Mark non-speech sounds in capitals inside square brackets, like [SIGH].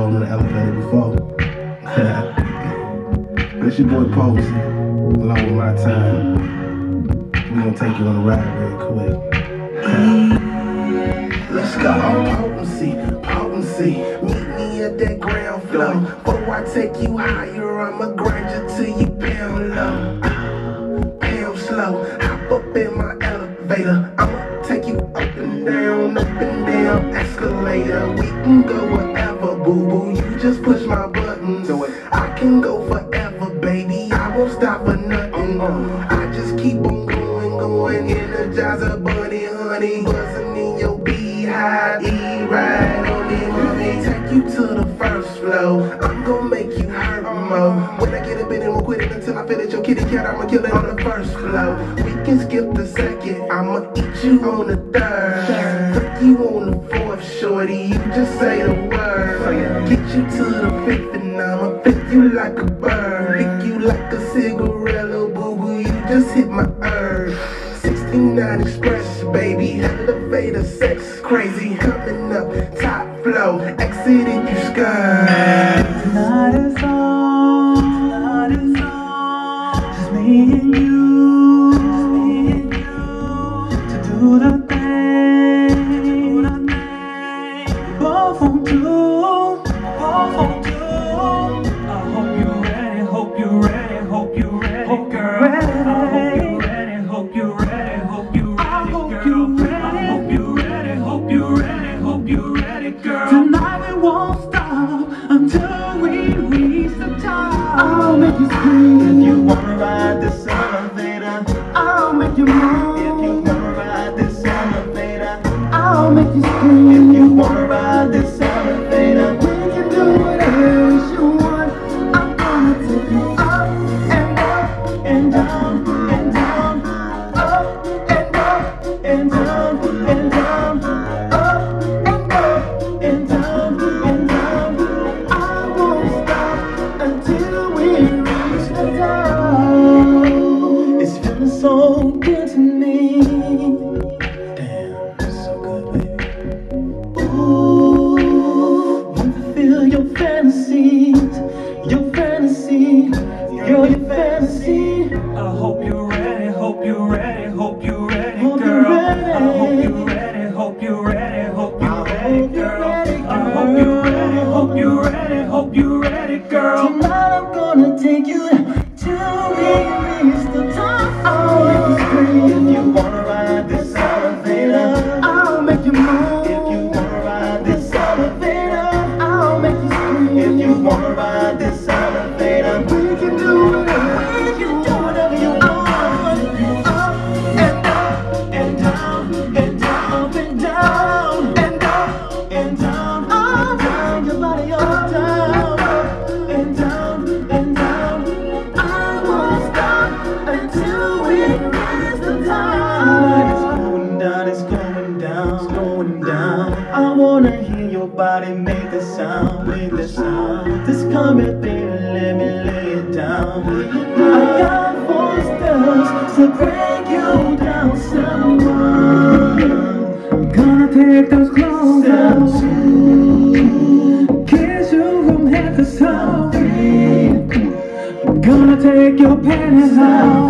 rode in the elevator before. [LAUGHS] That's your boy Post, along with Mi Tyme. We gonna take you on a ride real quick. [LAUGHS] Let's go. Potency, potency. Meet me at that ground floor. Before I take you higher, I'ma grind you till you pound low. [SIGHS] Pound slow. Hop up in my elevator. I'ma take you up and down, up and down escalator. We can go wherever, boo boo. You just push my buttons. I can go forever, baby. I won't stop for nothing. Uh-uh. I just keep on going, going. Energize a bunny, honey. Buzzing in your beehive. E ride on it, mommy. Take you to the first floor. I'm gonna make you hurt more. When I get up in it, won't quit it until I finish your kitty cat. I'ma kill it on the first floor. We can skip the second. I'ma eat you on the third. Fuck you on the You just say the word. Get you to the fifth, and I'ma pick you like a bird. Lick you like a cigarette, boo boo. You just hit my herb. 69 Express, baby. Elevator sex, crazy. Coming up, top flow. Exit if you skirt. You scream if you wanna ride this elevator. I'll make you move if you wanna ride this elevator. I'll make you scream if you wanna ride this elevator. We can do whatever you want. I'm gonna take you up and up and down and down, up and up and down and down, up and up and down and down. I won't stop until we girl, your fantasy. I hope you're ready, hope you're ready, hope you're ready, girl. I hope you're ready, hope you're ready, hope you're ready, girl. I hope you're ready, hope you're ready, hope you're ready, girl. Tonight I'm gonna take you to the sound, make the sound. Just come here, let me lay it down. I got four steps to break you down, someone. Gonna take those clothes off, kiss you from head to toe. Gonna take your panties off.